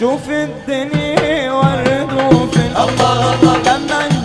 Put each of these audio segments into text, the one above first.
شوف الدنيا ورد وفي الله الله. لما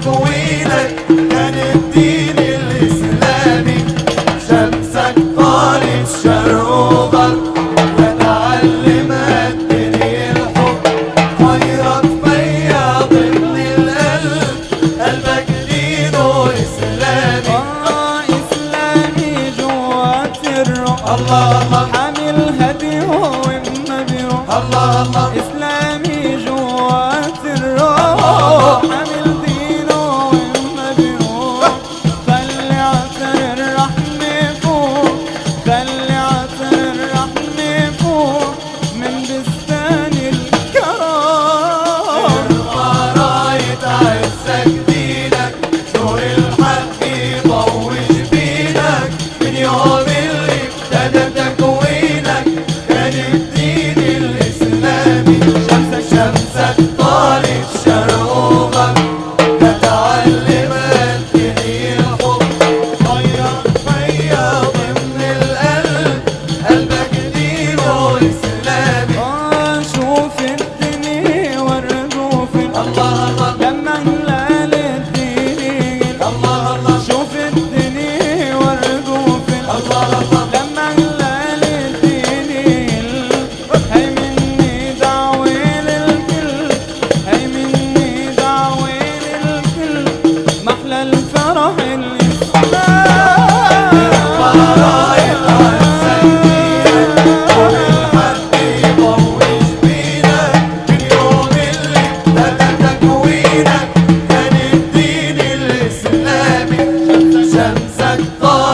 تكوينك كان الدين الإسلامي. شمسك طالت شرق وغرب وتعلمت دنيا الحب خيرك فيا ضمن القلب. قلبك دينه إسلامي. آه إسلامي جوات الرقم الله الله أكبر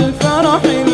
الفرح